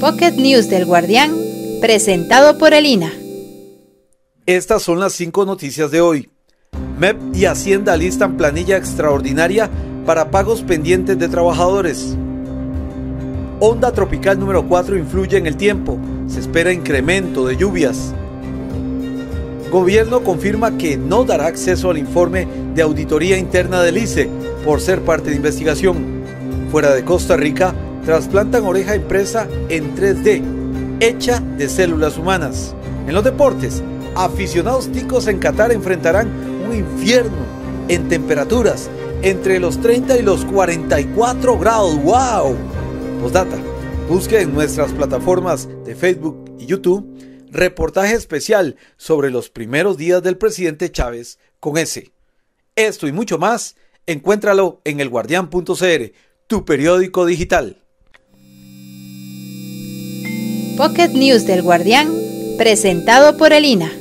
Pocket News del Guardián, presentado por el INA. Estas son las cinco noticias de hoy. MEP y Hacienda listan planilla extraordinaria para pagos pendientes de trabajadores. Onda tropical número 4 influye en el tiempo. Se espera incremento de lluvias. Gobierno confirma que no dará acceso al informe de auditoría interna del ICE por ser parte de investigación. Fuera de Costa Rica, trasplantan oreja impresa en 3D, hecha de células humanas. En los deportes, aficionados ticos en Qatar enfrentarán un infierno en temperaturas entre los 30 y los 44 grados. ¡Wow! Postdata. Busque en nuestras plataformas de Facebook y YouTube reportaje especial sobre los primeros días del presidente Chávez con ese. Esto y mucho más, encuéntralo en elguardián.cr, tu periódico digital. Pocket News del Guardián, presentado por el INA.